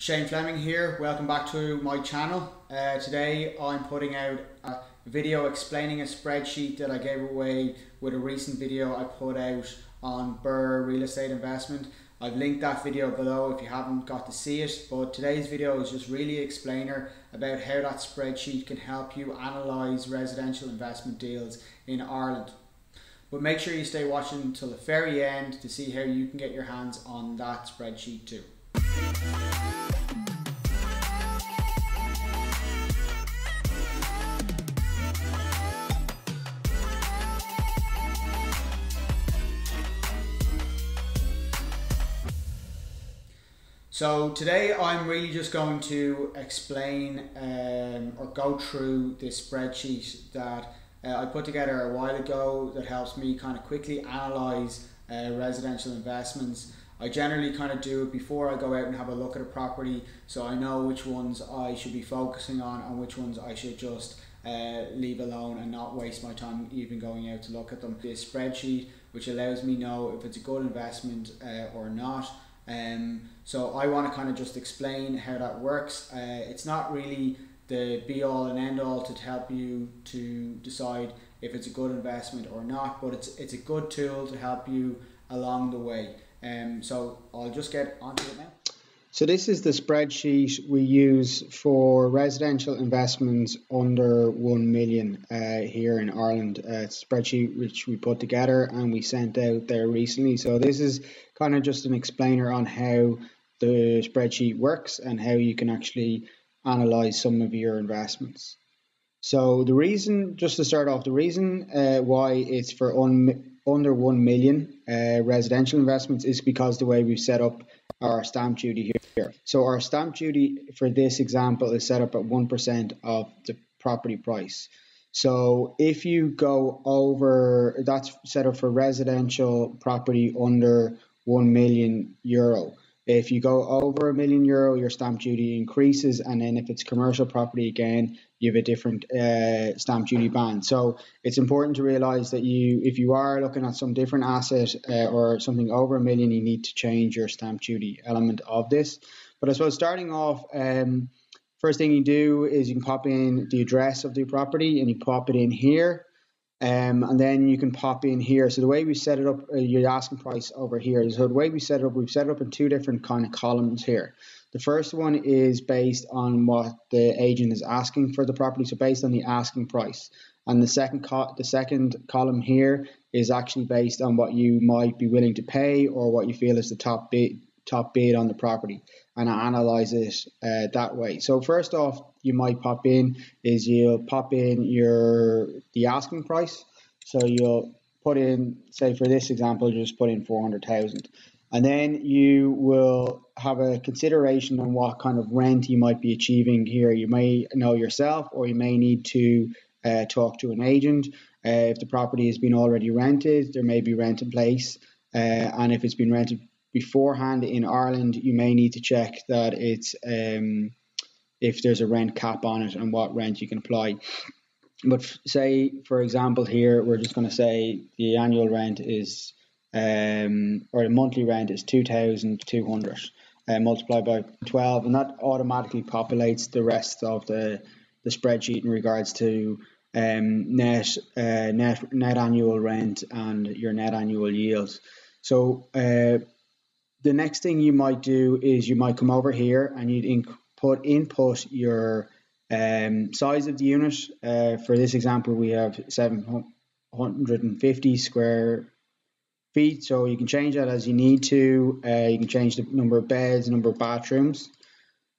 Shane Fleming here, welcome back to my channel. Uh, today I'm putting out a video explaining a spreadsheet that I gave away with a recent video I put out on BRRRR Real Estate Investment. I've linked that video below if you haven't got to see it, but today's video is just really explainer about how that spreadsheet can help you analyse residential investment deals in Ireland. But make sure you stay watching until the very end to see how you can get your hands on that spreadsheet too. So today I'm really just going to explain um, or go through this spreadsheet that uh, I put together a while ago that helps me kind of quickly analyze uh, residential investments. I generally kind of do it before I go out and have a look at a property so I know which ones I should be focusing on and which ones I should just uh, leave alone and not waste my time even going out to look at them. This spreadsheet which allows me know if it's a good investment uh, or not um, so I want to kind of just explain how that works. Uh, it's not really the be all and end all to help you to decide if it's a good investment or not, but it's it's a good tool to help you along the way. Um, so I'll just get onto it now. So this is the spreadsheet we use for residential investments under 1 million uh, here in Ireland. Uh, it's a spreadsheet which we put together and we sent out there recently. So this is kind of just an explainer on how the spreadsheet works and how you can actually analyze some of your investments. So the reason, just to start off, the reason uh, why it's for un, under 1 million uh, residential investments is because the way we've set up our stamp duty here. So our stamp duty for this example is set up at 1% of the property price. So if you go over, that's set up for residential property under 1 million euro. If you go over a million euro, your stamp duty increases, and then if it's commercial property again, you have a different uh, stamp duty band. So it's important to realize that you, if you are looking at some different asset uh, or something over a million, you need to change your stamp duty element of this. But I suppose starting off, um, first thing you do is you can pop in the address of the property and you pop it in here. Um, and then you can pop in here. So the way we set it up, uh, your asking price over here. So the way we set it up, we've set it up in two different kind of columns here. The first one is based on what the agent is asking for the property, so based on the asking price. And the second the second column here is actually based on what you might be willing to pay or what you feel is the top bid top bid on the property and I analyze it uh, that way. So first off, you might pop in is you'll pop in your the asking price. So you'll put in, say for this example, just put in 400,000. And then you will have a consideration on what kind of rent you might be achieving here. You may know yourself or you may need to uh, talk to an agent. Uh, if the property has been already rented, there may be rent in place. Uh, and if it's been rented beforehand in Ireland, you may need to check that it's um, if there's a rent cap on it and what rent you can apply. But say, for example, here we're just going to say the annual rent is um, or the monthly rent is two thousand two hundred uh, multiplied by twelve, and that automatically populates the rest of the the spreadsheet in regards to um, net uh, net net annual rent and your net annual yield. So uh, the next thing you might do is you might come over here and you'd input input your um, size of the unit. Uh, for this example, we have 750 square feet, so you can change that as you need to. Uh, you can change the number of beds, number of bathrooms.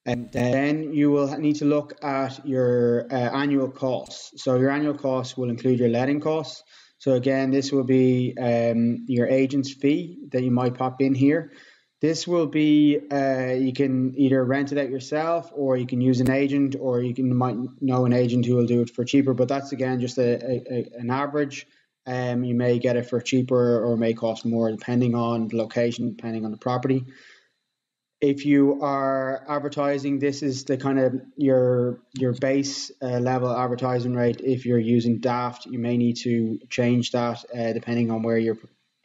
And then you will need to look at your uh, annual costs. So your annual costs will include your letting costs. So again, this will be um, your agent's fee that you might pop in here. This will be uh, you can either rent it out yourself, or you can use an agent, or you can might know an agent who will do it for cheaper. But that's again just a, a an average. Um, you may get it for cheaper, or may cost more depending on the location, depending on the property. If you are advertising, this is the kind of your your base uh, level advertising rate. If you're using Daft, you may need to change that uh, depending on where you're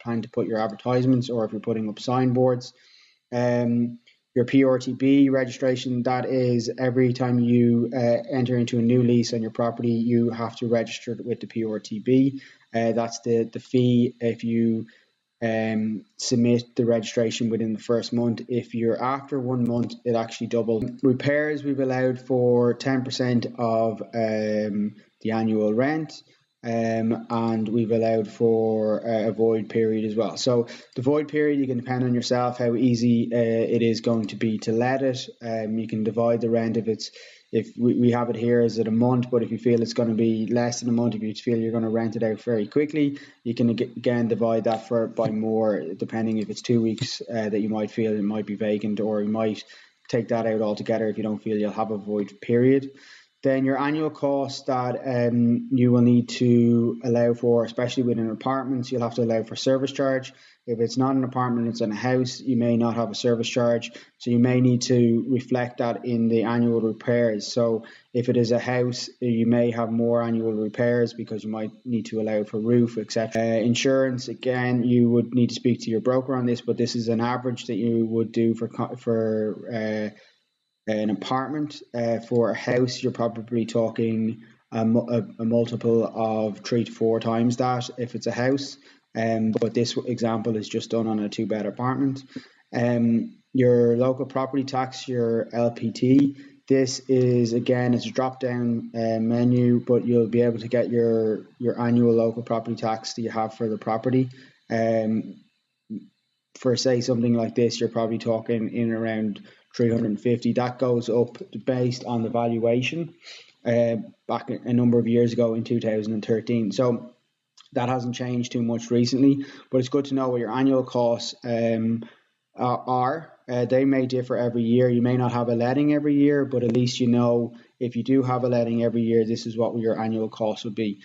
plan to put your advertisements or if you're putting up signboards. Um, your PRTB registration. That is every time you uh, enter into a new lease on your property, you have to register with the PRTB. Uh, that's the the fee if you um, submit the registration within the first month. If you're after one month, it actually doubled. Repairs, we've allowed for 10% of um, the annual rent. Um, and we've allowed for uh, a void period as well. So the void period, you can depend on yourself how easy uh, it is going to be to let it. Um, you can divide the rent if it's if we, we have it here as at a month, but if you feel it's going to be less than a month, if you feel you're going to rent it out very quickly, you can again divide that for by more, depending if it's two weeks uh, that you might feel it might be vacant, or you might take that out altogether if you don't feel you'll have a void period. Then your annual cost that um, you will need to allow for, especially within apartments, you'll have to allow for service charge. If it's not an apartment, it's in a house, you may not have a service charge. So you may need to reflect that in the annual repairs. So if it is a house, you may have more annual repairs because you might need to allow for roof, etc. Uh, insurance, again, you would need to speak to your broker on this, but this is an average that you would do for for uh, an apartment. Uh, for a house, you're probably talking a, a, a multiple of three to four times that if it's a house. Um, but this example is just done on a two bed apartment. Um, your local property tax, your LPT, this is again it's a drop down uh, menu, but you'll be able to get your your annual local property tax that you have for the property. Um, for say something like this, you're probably talking in around 350. That goes up based on the valuation uh, back a number of years ago in 2013. So that hasn't changed too much recently, but it's good to know what your annual costs um, are. Uh, they may differ every year. You may not have a letting every year, but at least you know if you do have a letting every year, this is what your annual cost would be.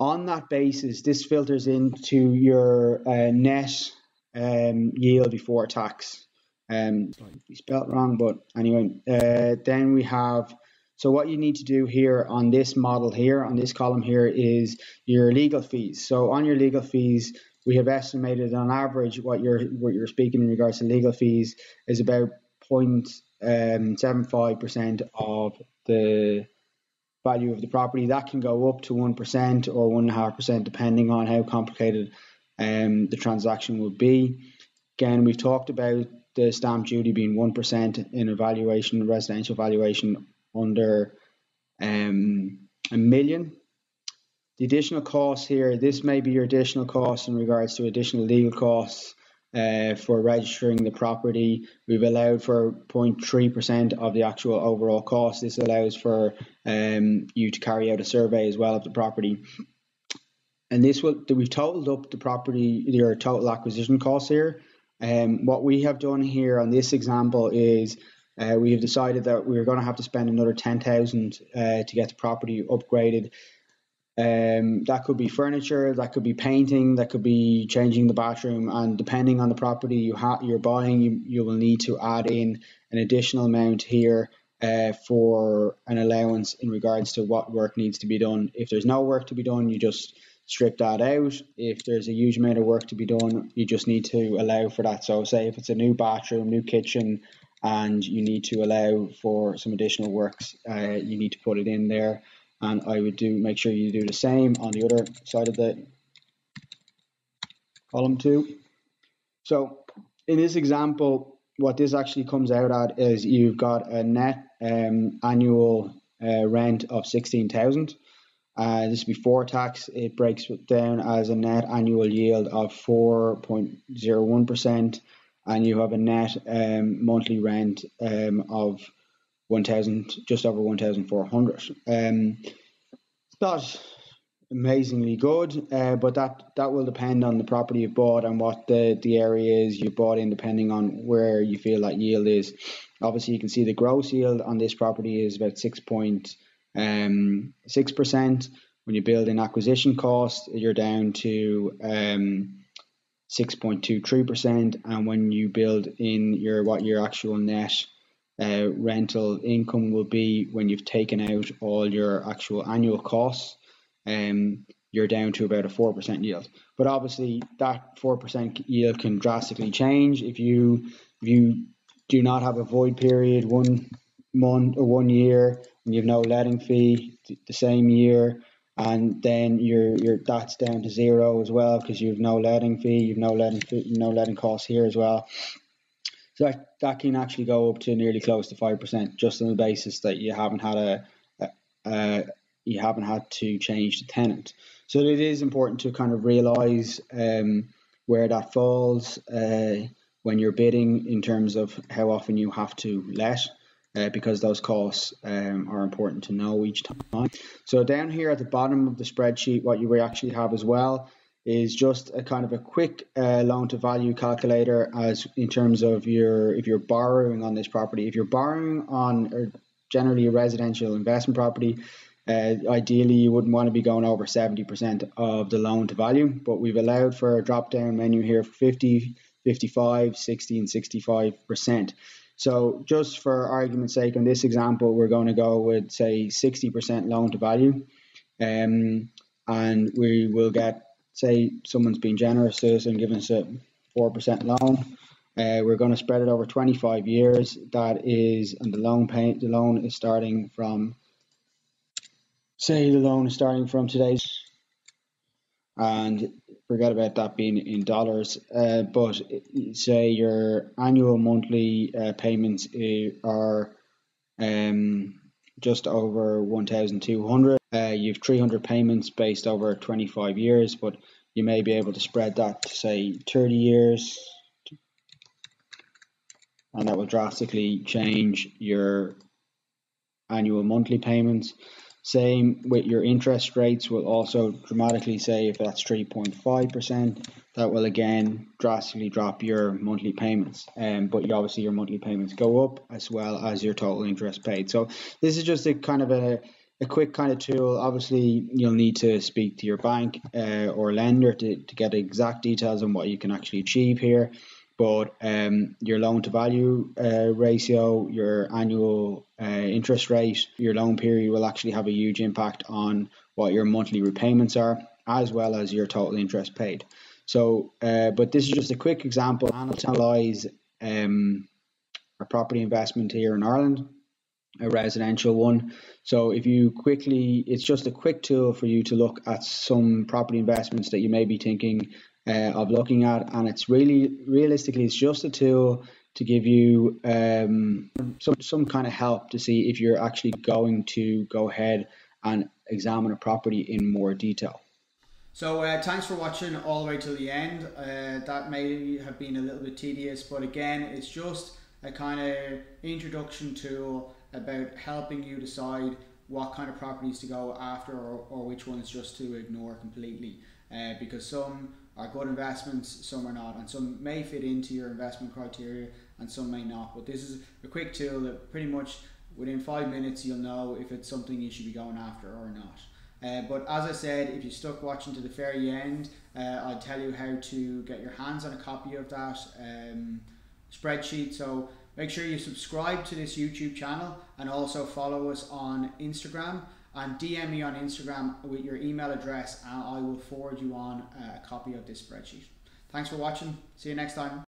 On that basis, this filters into your uh, net um, yield before tax. Um, spelled wrong, but anyway. Uh, then we have so what you need to do here on this model here, on this column here, is your legal fees. So on your legal fees, we have estimated on average what you're what you're speaking in regards to legal fees is about 0.75% of the value of the property. That can go up to 1% or 1.5% depending on how complicated um, the transaction will be. Again, we've talked about the stamp duty being 1% in a valuation, residential valuation under um, a million. The additional costs here, this may be your additional costs in regards to additional legal costs uh, for registering the property. We've allowed for 0.3% of the actual overall cost. This allows for um, you to carry out a survey as well of the property. And this will we've totaled up the property, your total acquisition costs here. Um, what we have done here on this example is uh, we have decided that we're going to have to spend another 10,000 uh, to get the property upgraded. Um, that could be furniture, that could be painting, that could be changing the bathroom, and depending on the property you ha- you're buying, you, you will need to add in an additional amount here uh, for an allowance in regards to what work needs to be done. If there's no work to be done, you just strip that out. If there's a huge amount of work to be done, you just need to allow for that. So, say if it's a new bathroom, new kitchen, and you need to allow for some additional works. Uh, you need to put it in there, and I would do make sure you do the same on the other side of the column two. So in this example, what this actually comes out at is you've got a net um, annual uh, rent of 16,000. Uh, this before tax, it breaks down as a net annual yield of 4.01% and you have a net um, monthly rent um, of 1000 just over 1400 um, it's not amazingly good uh, but that that will depend on the property you've bought and what the the area is you bought in depending on where you feel that yield is. Obviously you can see the gross yield on this property is about 6.6 um, 6%. when you build in acquisition cost you're down to um, 6.23%. And when you build in your what your actual net uh, rental income will be when you've taken out all your actual annual costs, um, you're down to about a 4% yield. But obviously, that 4% yield can drastically change if you if you do not have a void period one month or one year, and you have no letting fee the same year, and then your your that's down to zero as well because you've no letting fee, you've no letting fee, no letting costs here as well. So that, that can actually go up to nearly close to five percent just on the basis that you haven't had a, a, a you haven't had to change the tenant. So it is important to kind of realise um, where that falls uh, when you're bidding in terms of how often you have to let. Uh, because those costs um, are important to know each time. So down here at the bottom of the spreadsheet, what you actually have as well is just a kind of a quick uh, loan to value calculator as in terms of your if you're borrowing on this property. If you're borrowing on generally a residential investment property, uh, ideally, you wouldn't want to be going over 70% of the loan to value, but we've allowed for a drop down menu here for 50, 55, 60, and 65%. So, just for argument's sake, in this example, we're going to go with, say, 60% loan to value. Um, and we will get, say, someone's been generous to us and given us a 4% loan. Uh, we're going to spread it over 25 years. That is, and the loan pay, the loan is starting from say the loan is starting from today's and forget about that being in dollars uh, but say your annual monthly uh, payments are um, just over 1200 uh, you've 300 payments based over 25 years but you may be able to spread that to say 30 years. And that will drastically change your annual monthly payments same with your interest rates will also dramatically say if that's 3.5%, that will again drastically drop your monthly payments. Um, but you, obviously your monthly payments go up as well as your total interest paid. So this is just a kind of a, a quick kind of tool. Obviously you'll need to speak to your bank uh, or lender to, to get exact details on what you can actually achieve here but um, your loan to value uh, ratio, your annual uh, interest rate, your loan period will actually have a huge impact on what your monthly repayments are, as well as your total interest paid. So, uh, but this is just a quick example. Analyze um, a property investment here in Ireland, a residential one. So, if you quickly, it's just a quick tool for you to look at some property investments that you may be thinking uh, of looking at, and it's really realistically it's just a tool to give you um, some some kind of help to see if you're actually going to go ahead and examine a property in more detail. So uh, thanks for watching all the way till the end. Uh, that may have been a little bit tedious, but again, it's just a kind of introduction tool about helping you decide what kind of properties to go after or, or which ones just to ignore completely. Uh, because some are good investments, some are not, and some may fit into your investment criteria and some may not. But this is a quick tool that pretty much within five minutes you'll know if it's something you should be going after or not. Uh, but as I said, if you stuck watching to the very end, uh, I'll tell you how to get your hands on a copy of that um, spreadsheet. So make sure you subscribe to this YouTube channel and also follow us on Instagram and DM me on Instagram with your email address and I will forward you on a copy of this spreadsheet. Thanks for watching. See you next time.